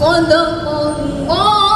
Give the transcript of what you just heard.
Sadaqallah